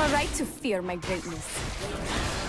a right to fear my greatness.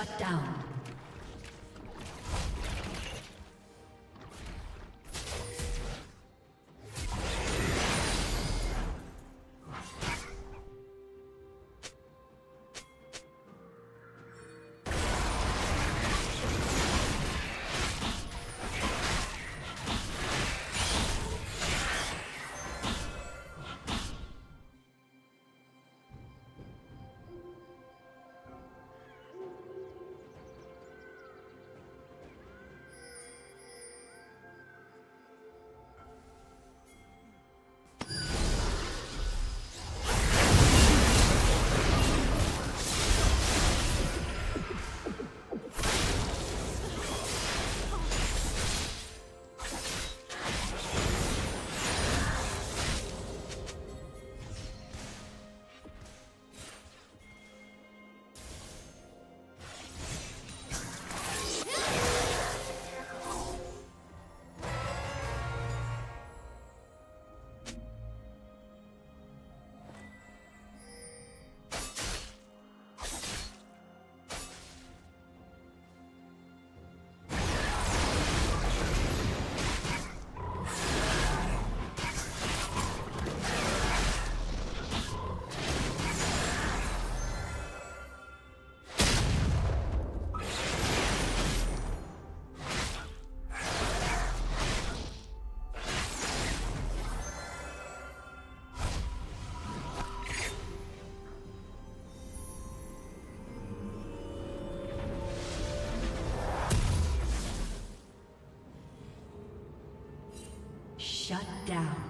Shut down. Shut down.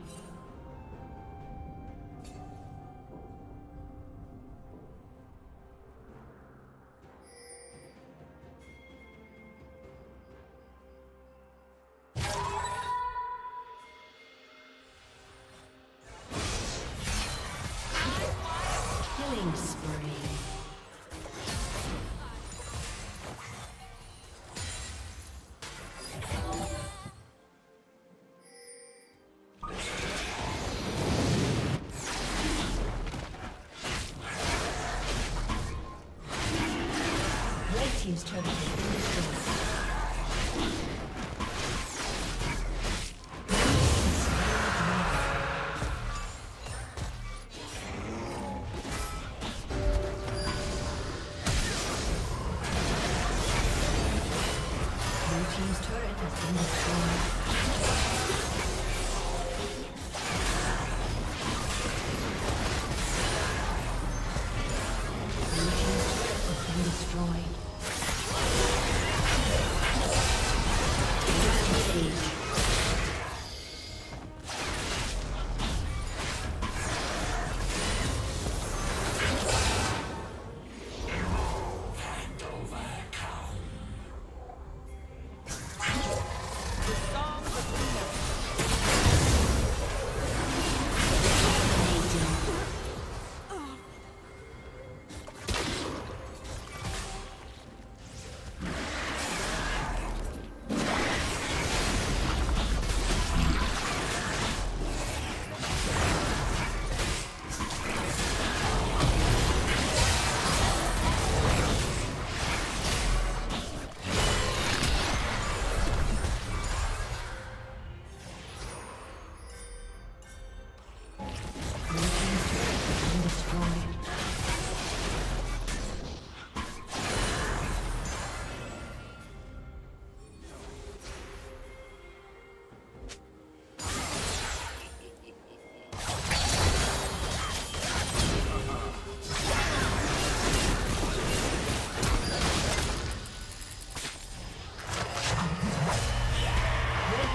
Rampage.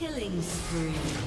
Killing spree.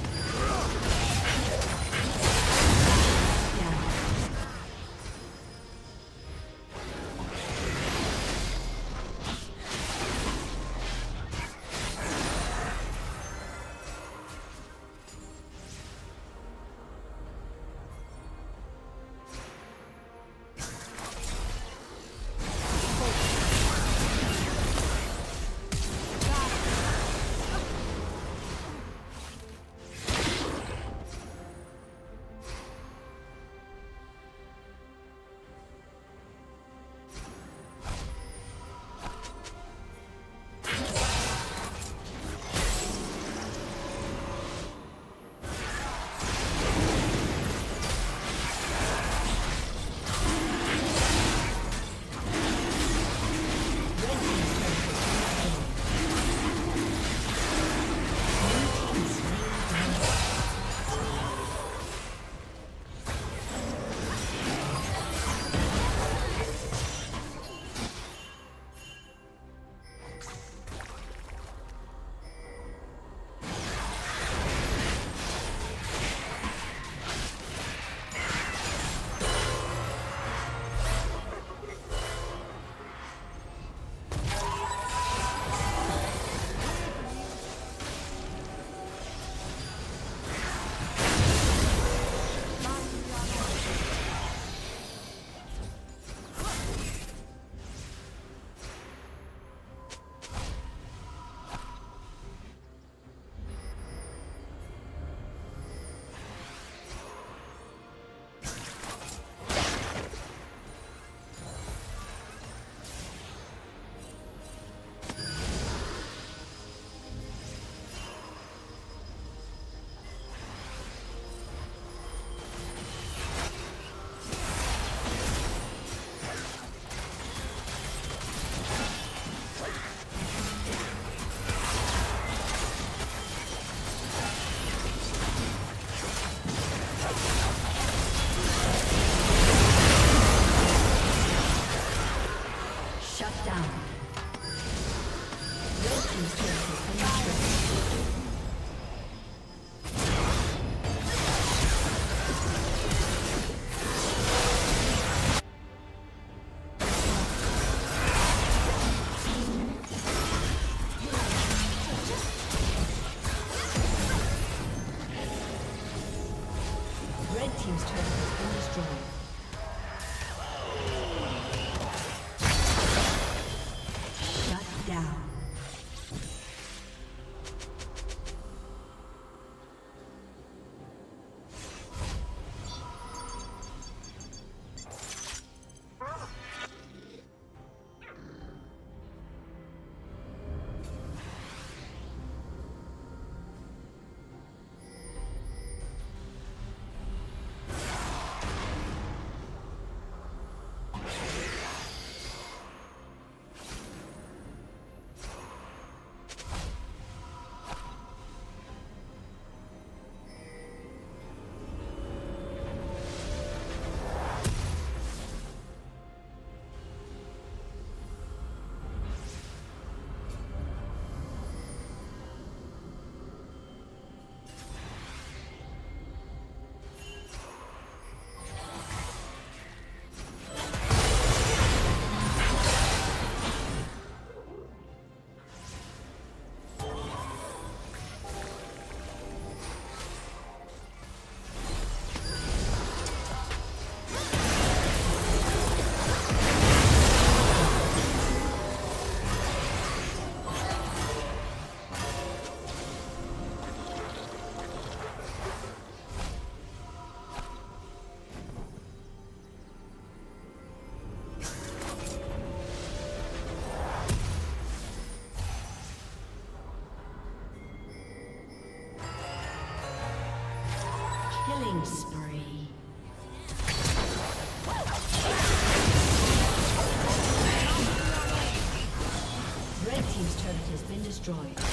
Destroyed.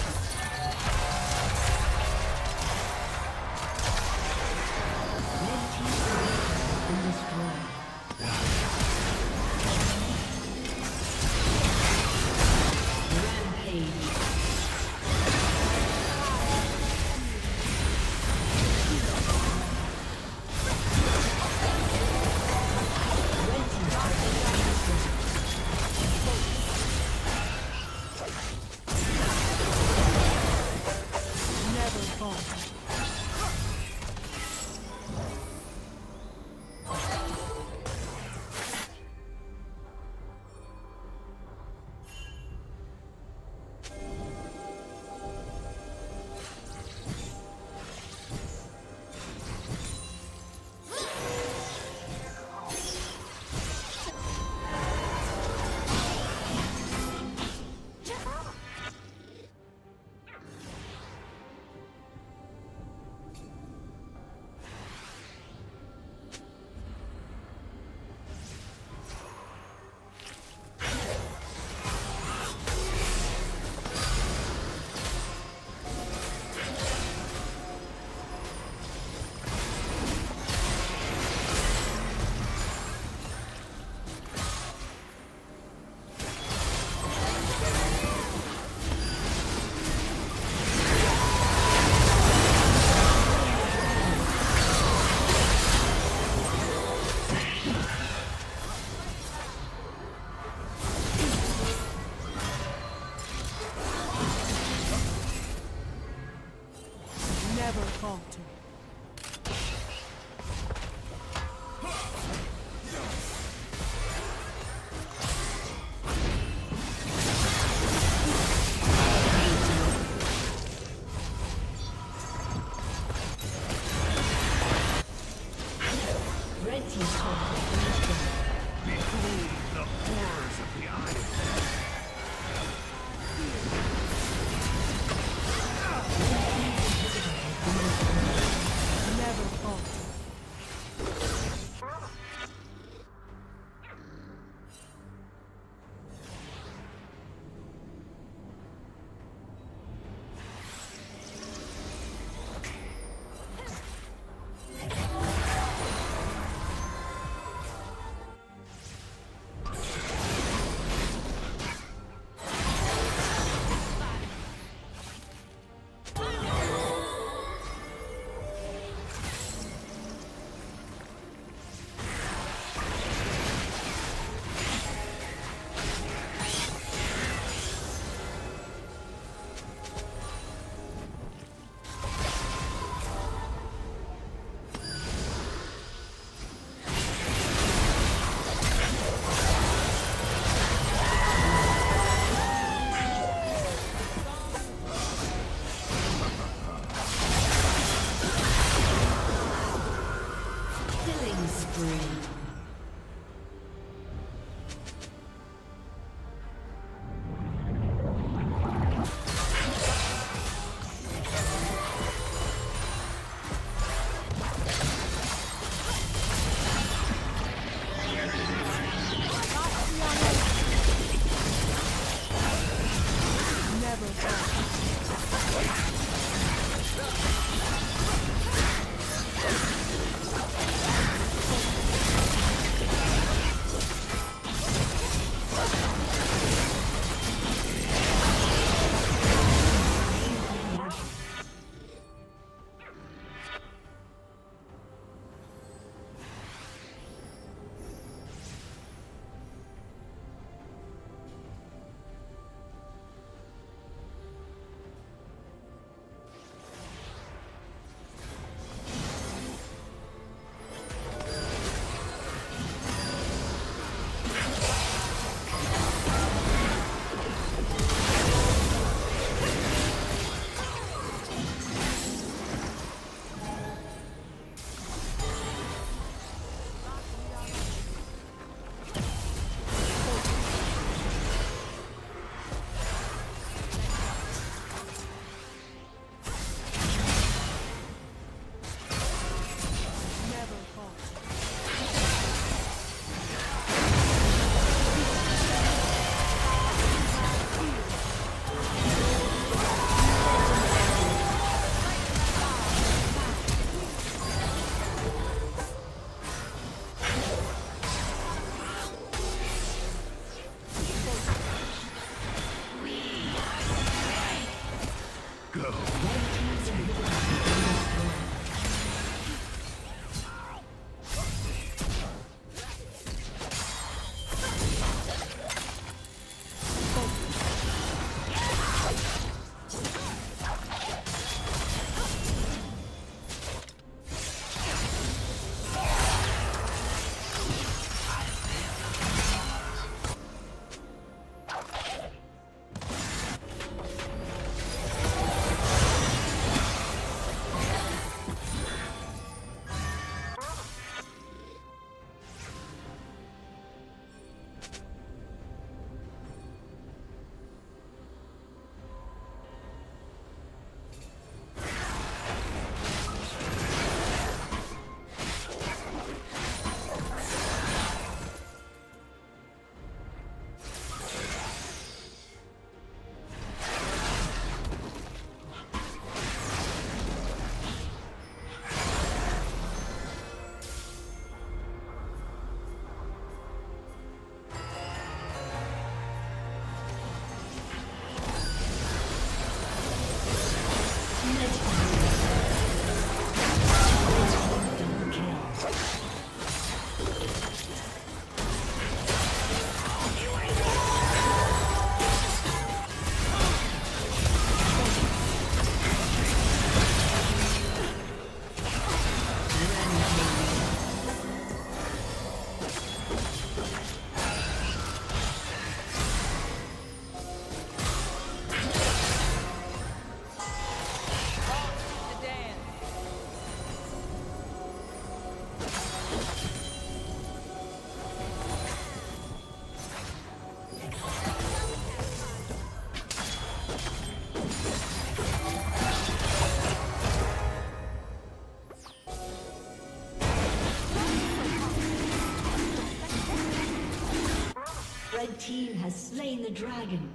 Slain the dragon.